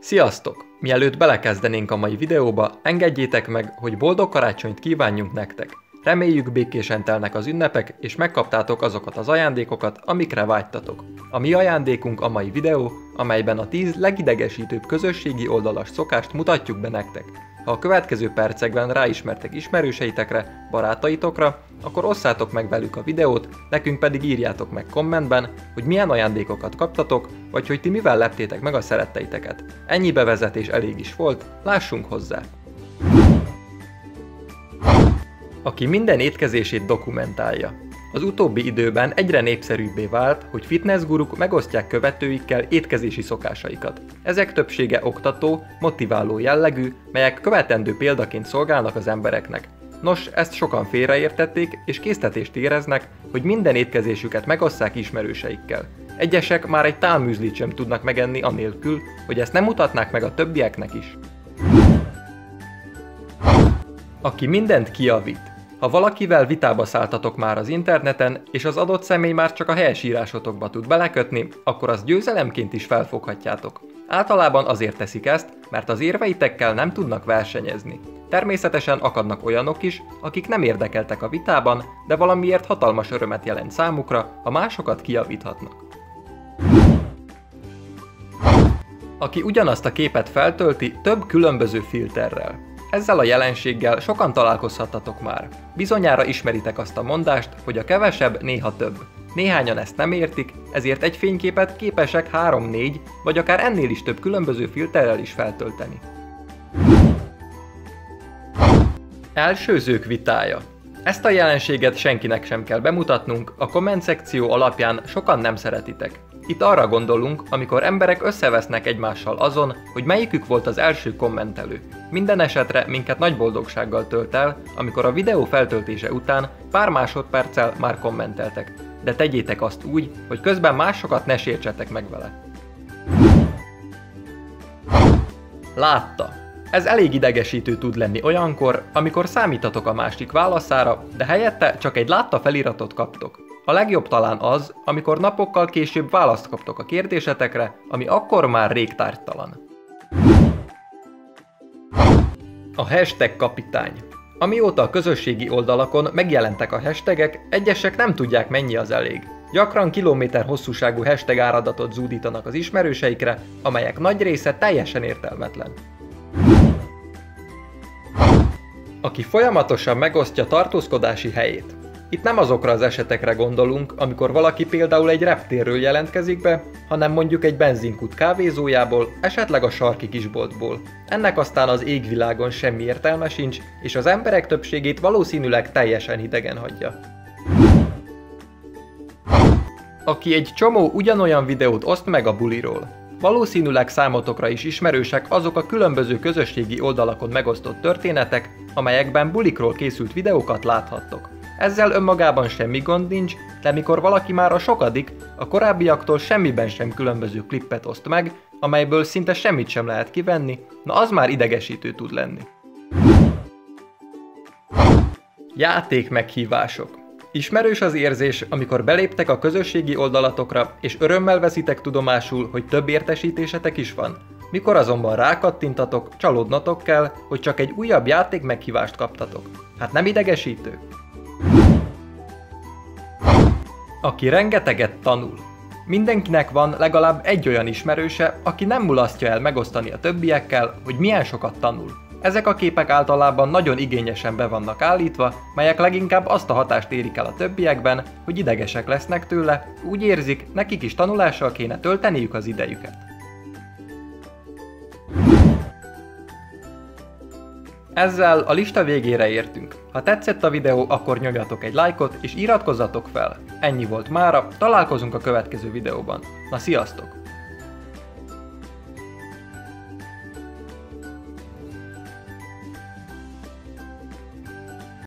Sziasztok! Mielőtt belekezdenénk a mai videóba, engedjétek meg, hogy boldog karácsonyt kívánjunk nektek! Reméljük békésen telnek az ünnepek, és megkaptátok azokat az ajándékokat, amikre vágytatok. A mi ajándékunk a mai videó, amelyben a 10 legidegesítőbb közösségi oldalas szokást mutatjuk be nektek. Ha a következő percekben ráismertek ismerőseitekre, barátaitokra, akkor osszátok meg velük a videót, nekünk pedig írjátok meg kommentben, hogy milyen ajándékokat kaptatok, vagy hogy ti mivel leptétek meg a szeretteiteket. Ennyi bevezetés elég is volt, lássunk hozzá! Aki minden étkezését dokumentálja. Az utóbbi időben egyre népszerűbbé vált, hogy fitnessguruk megosztják követőikkel étkezési szokásaikat. Ezek többsége oktató, motiváló jellegű, melyek követendő példaként szolgálnak az embereknek. Nos, ezt sokan félreértették, és késztetést éreznek, hogy minden étkezésüket megosszák ismerőseikkel. Egyesek már egy tálműzlit sem tudnak megenni anélkül, hogy ezt nem mutatnák meg a többieknek is. Aki mindent kiavít, ha valakivel vitába szálltatok már az interneten, és az adott személy már csak a helyesírásotokba tud belekötni, akkor azt győzelemként is felfoghatjátok. Általában azért teszik ezt, mert az érveitekkel nem tudnak versenyezni. Természetesen akadnak olyanok is, akik nem érdekeltek a vitában, de valamiért hatalmas örömet jelent számukra, ha másokat kiavíthatnak. Aki ugyanazt a képet feltölti több különböző filterrel. Ezzel a jelenséggel sokan találkozhattatok már. Bizonyára ismeritek azt a mondást, hogy a kevesebb néha több. Néhányan ezt nem értik, ezért egy fényképet képesek 3-4 vagy akár ennél is több különböző filterrel is feltölteni. Elsőzők vitája ezt a jelenséget senkinek sem kell bemutatnunk, a komment szekció alapján sokan nem szeretitek. Itt arra gondolunk, amikor emberek összevesznek egymással azon, hogy melyikük volt az első kommentelő. Minden esetre minket nagy boldogsággal tölt el, amikor a videó feltöltése után pár másodperccel már kommenteltek. De tegyétek azt úgy, hogy közben másokat ne sértsetek meg vele. Látta. Ez elég idegesítő tud lenni olyankor, amikor számítatok a másik válaszára, de helyette csak egy látta feliratot kaptok. A legjobb talán az, amikor napokkal később választ kaptok a kérdésetekre, ami akkor már rég tártalan. A hashtag kapitány. Amióta a közösségi oldalakon megjelentek a hashtagek, egyesek nem tudják mennyi az elég. Gyakran kilométer hosszúságú hashtag áradatot zúdítanak az ismerőseikre, amelyek nagy része teljesen értelmetlen. Aki folyamatosan megosztja tartózkodási helyét. Itt nem azokra az esetekre gondolunk, amikor valaki például egy reptérről jelentkezik be, hanem mondjuk egy benzinkút kávézójából, esetleg a sarki kisboltból. Ennek aztán az égvilágon semmi értelme sincs, és az emberek többségét valószínűleg teljesen hidegen hagyja. Aki egy csomó ugyanolyan videót oszt meg a buliról. Valószínűleg számotokra is ismerősek azok a különböző közösségi oldalakon megosztott történetek, amelyekben bulikról készült videókat láthattok. Ezzel önmagában semmi gond nincs, de mikor valaki már a sokadik, a korábbiaktól semmiben sem különböző klippet oszt meg, amelyből szinte semmit sem lehet kivenni, na az már idegesítő tud lenni. Játék meghívások Ismerős az érzés, amikor beléptek a közösségi oldalatokra, és örömmel veszitek tudomásul, hogy több értesítésetek is van. Mikor azonban rákattintatok, csalódnatok kell, hogy csak egy újabb játék meghívást kaptatok. Hát nem idegesítő? Aki rengeteget tanul. Mindenkinek van legalább egy olyan ismerőse, aki nem mulasztja el megosztani a többiekkel, hogy milyen sokat tanul. Ezek a képek általában nagyon igényesen be vannak állítva, melyek leginkább azt a hatást érik el a többiekben, hogy idegesek lesznek tőle, úgy érzik, nekik is tanulással kéne tölteniük az idejüket. Ezzel a lista végére értünk. Ha tetszett a videó, akkor nyomjatok egy lájkot és iratkozzatok fel. Ennyi volt mára, találkozunk a következő videóban. Na sziasztok!